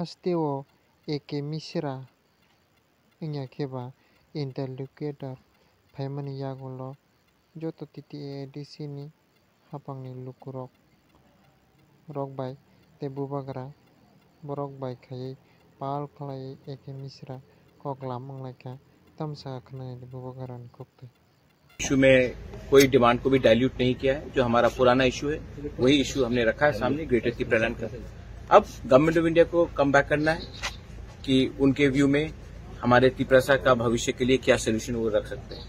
hasteo eke misra wngya kheba interlocutor phaimani yago joto TTADC ni haphangni lukurok rok bai tei bubagara borok bai khaiui pal khlaiui eke misra kok lam wnglaikha khwnai bubagara ni koktui issue में कोई demand को भी dilute नहीं किया है जो हमारा पुराना इशू है वही इशू हमने रखा है सामने ग्रेटर की प्रदान का अब गवर्नमेंट ऑफ़ इंडिया को कम बैक करना है कि उनके व्यू में हमारे तिप्रसा का भविष्य के लिए क्या सोल्यूशन वो रख सकते हैं।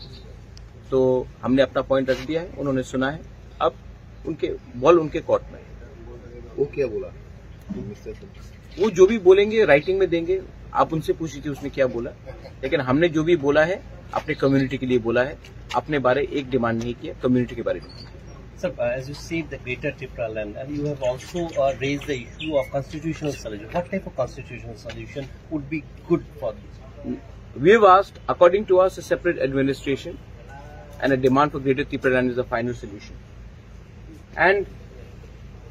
तो हमने अपना पॉइंट रख दिया है उन्होंने सुना है। अब उनके बॉल उनके कोर्ट में वो क्या बोला? वो जो भी बोलेंगे राइटिंग में देंगे आप उनसे पूछिए लीजिए उसने क्या बोला। लेकिन हमने जो भी बोला है अपने कम्युनिटी के लिए बोला है अपने बारे एक डिमांड नहीं किया कम्युनिटी के बारे में। Sir, uh, as you see the greater Tipraland, and you have also uh, raised the issue of constitutional solution. What type of constitutional solution would be good for this? We have asked, according to us, a separate administration and a demand for greater Tipraland is the final solution. And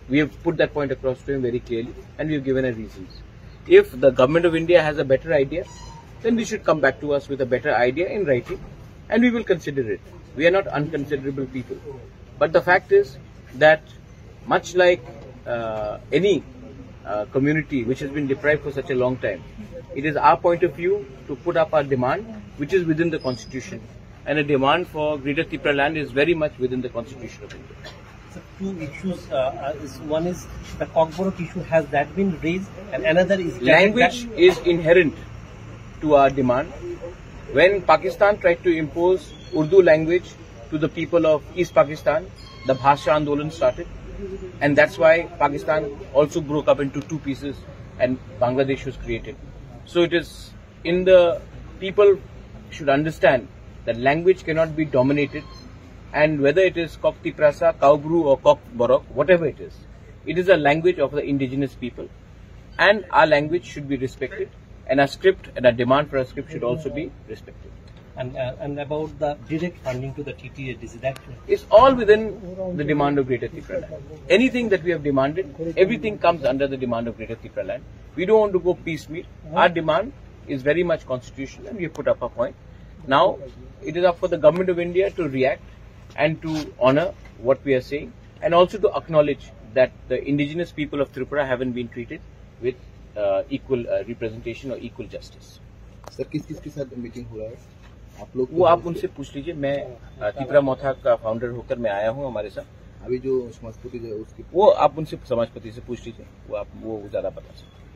we have put that point across to him very clearly and we have given our reasons. If the government of India has a better idea, then we should come back to us with a better idea in writing and we will consider it. We are not unconsiderable people. But the fact is that much like uh, any uh, community which has been deprived for such a long time, it is our point of view to put up our demand which is within the constitution. And a demand for greater Tipraland is very much within the constitution of India. So two issues. Uh, uh, is, one is the Kokborok issue. Has that been raised? And another is Language is inherent to our demand. When Pakistan tried to impose Urdu language to the people of East Pakistan, the Bhasha Andolan started. And that's why Pakistan also broke up into two pieces and Bangladesh was created. So it is in the people should understand that language cannot be dominated and whether it is Kokti Prasa, Kaubru or Kok Borok, whatever it is, it is a language of the indigenous people and our language should be respected and our script and our demand for a script should also be respected and uh, and about the direct funding to the tta. it's all within the demand of Greater Tipraland. Anything that we have demanded, everything comes under the demand of Greater Tipraland. We don't want to go piecemeal. Our demand is very much constitutional, and we put up a point. Now, it is up for the government of India to react and to honour what we are saying, and also to acknowledge that the indigenous people of Tripura haven't been treated with uh, equal uh, representation or equal justice. Sir, किस किस आप लोग वो आप उनसे पूछ लीजिए। मैं तिपरा मोथा का फाउंडर होकर मैं आया हूँ हमारे साथ। अभी जो समाजपति है उसकी वो आप उनसे समाजपति से पूछ लीजिए। वो आप वो ज़्यादा बता सकते हैं।